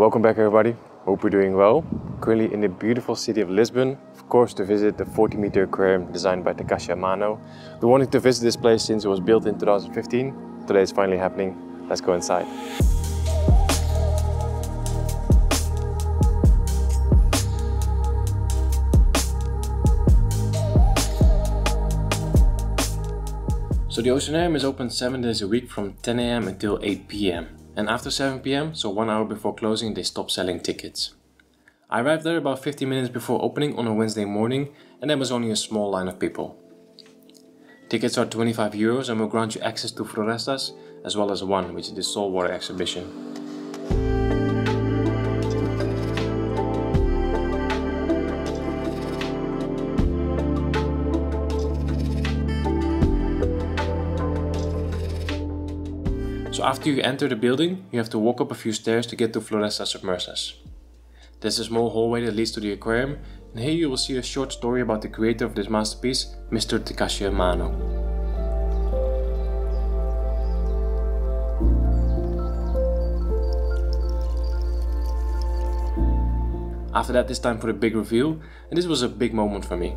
Welcome back everybody, hope you're doing well. Currently in the beautiful city of Lisbon, of course to visit the 40 meter aquarium designed by Takashi Amano. We wanted to visit this place since it was built in 2015. Today it's finally happening, let's go inside. So the Oceanarium is open 7 days a week from 10 am until 8 pm. And after 7 pm, so 1 hour before closing, they stop selling tickets. I arrived there about 15 minutes before opening on a Wednesday morning and there was only a small line of people. Tickets are 25 euros and will grant you access to Florestas as well as one, which is the saltwater exhibition. So after you enter the building, you have to walk up a few stairs to get to Florestas Submersas. There's a small hallway that leads to the aquarium, and here you will see a short story about the creator of this masterpiece, Mr. Takashi Amano. After that, it's time for the big reveal, and this was a big moment for me.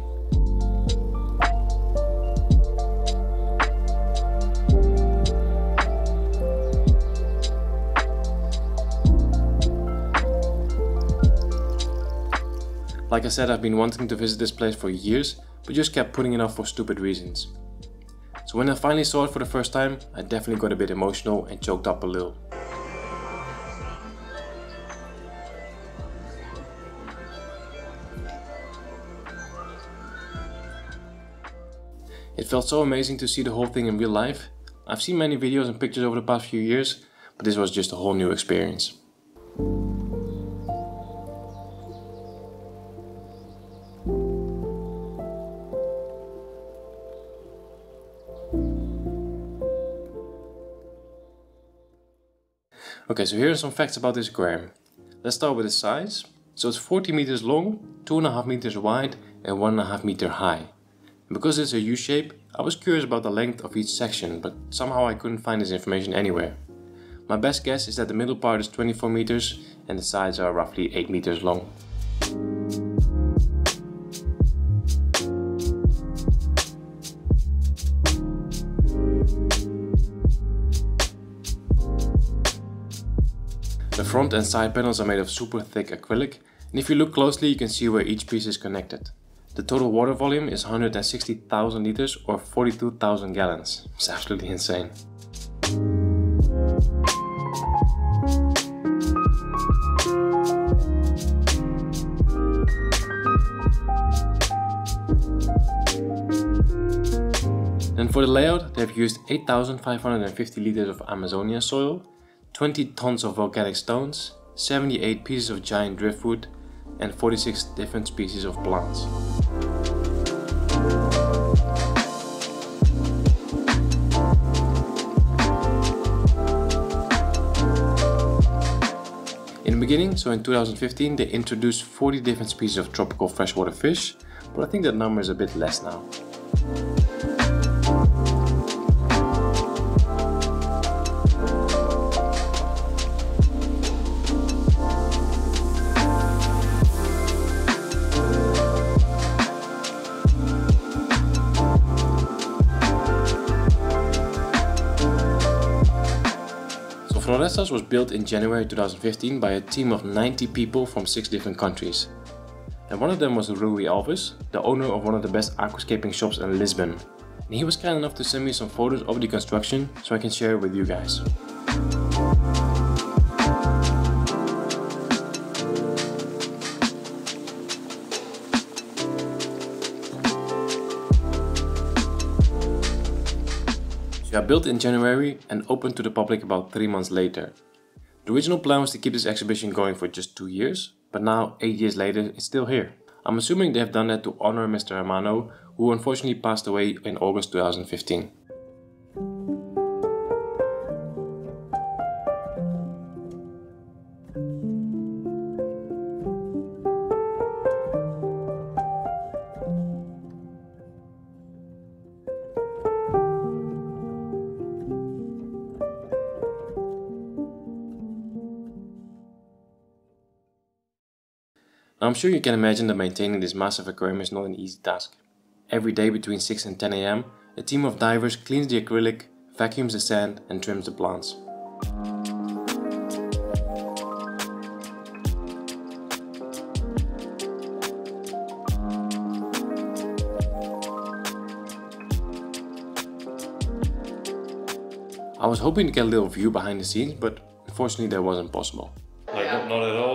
Like I said, I've been wanting to visit this place for years, but just kept putting it off for stupid reasons. So when I finally saw it for the first time, I definitely got a bit emotional and choked up a little. It felt so amazing to see the whole thing in real life. I've seen many videos and pictures over the past few years, but this was just a whole new experience. Okay, so here are some facts about this aquarium. Let's start with the size. So it's 40 meters long, 2.5 meters wide and 1.5 meter high. And because it's a U-shape, I was curious about the length of each section, but somehow I couldn't find this information anywhere. My best guess is that the middle part is 24 meters and the sides are roughly 8 meters long. The front and side panels are made of super thick acrylic and if you look closely you can see where each piece is connected. The total water volume is 160,000 liters or 42,000 gallons. It's absolutely insane. And for the layout, they've used 8,550 liters of Amazonia soil 20 tons of volcanic stones, 78 pieces of giant driftwood, and 46 different species of plants. In the beginning, so in 2015, they introduced 40 different species of tropical freshwater fish, but I think that number is a bit less now. Florestas was built in January 2015 by a team of 90 people from 6 different countries. And one of them was Rui Alves, the owner of one of the best aquascaping shops in Lisbon. And he was kind enough to send me some photos of the construction so I can share it with you guys. They are built in January and opened to the public about 3 months later. The original plan was to keep this exhibition going for just 2 years, but now 8 years later it's still here. I'm assuming they have done that to honor Mr. Amano, who unfortunately passed away in August 2015. I'm sure you can imagine that maintaining this massive aquarium is not an easy task. Every day between 6 and 10 am, a team of divers cleans the acrylic, vacuums the sand and trims the plants. I was hoping to get a little view behind the scenes, but unfortunately that wasn't possible. Like, not, not at all?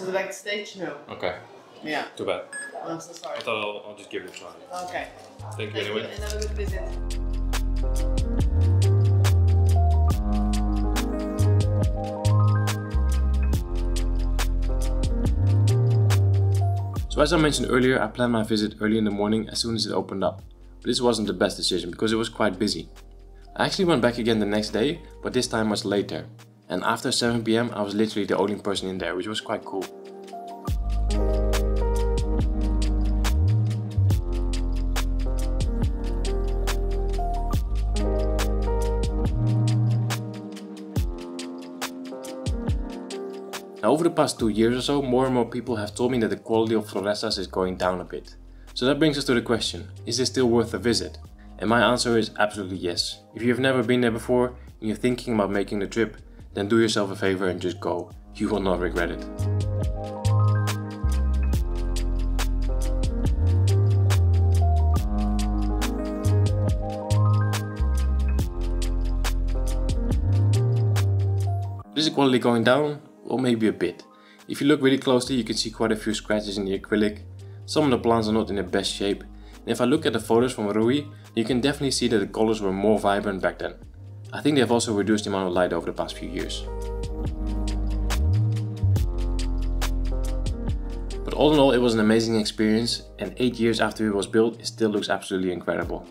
To the backstage? No. Okay, Yeah. too bad. I'm so sorry. I thought I'll, I'll just give it a try. Okay. Thank you Thank you anyway. and have a good visit. So as I mentioned earlier, I planned my visit early in the morning as soon as it opened up. But this wasn't the best decision because it was quite busy. I actually went back again the next day, but this time much later. And after 7pm I was literally the only person in there, which was quite cool. Now over the past two years or so, more and more people have told me that the quality of Florestas is going down a bit. So that brings us to the question, is this still worth a visit? And my answer is absolutely yes. If you've never been there before and you're thinking about making the trip, then do yourself a favor and just go. You will not regret it. Is the quality going down? Well, maybe a bit. If you look really closely, you can see quite a few scratches in the acrylic. Some of the plants are not in the best shape. And if I look at the photos from Rui, you can definitely see that the colors were more vibrant back then. I think they have also reduced the amount of light over the past few years. But all in all, it was an amazing experience, and 8 years after it was built, it still looks absolutely incredible.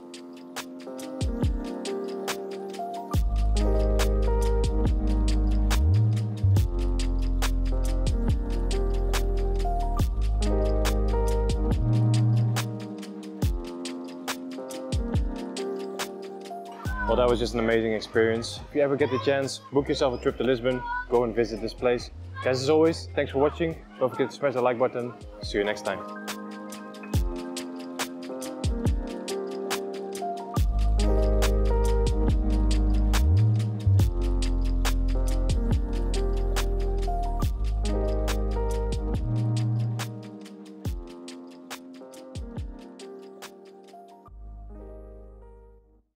That was just an amazing experience. If you ever get the chance, book yourself a trip to Lisbon, go and visit this place. Guys, as always, thanks for watching. Don't forget to smash the like button. See you next time.